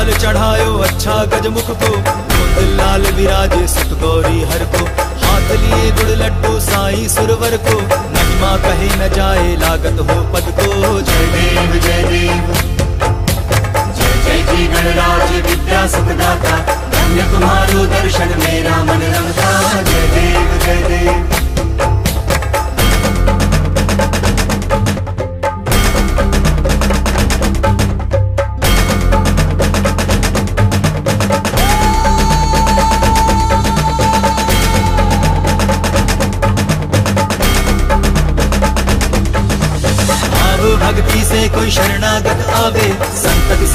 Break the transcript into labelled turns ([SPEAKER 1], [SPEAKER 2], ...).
[SPEAKER 1] लाल चढ़ायो अच्छा गजमुख को। कुंद लाल विराजे सुत गौरी हर को। हाथ लिए गुड़ लड्डू, साई सुरवर को। नजमा कहे न जाए, लागत हो पद को। जय देव जय देव। जय जय जी गणराज विद्या सुखदाता धन्य तुम्हारो भक्ति से कोई शरणागत आवे। संतति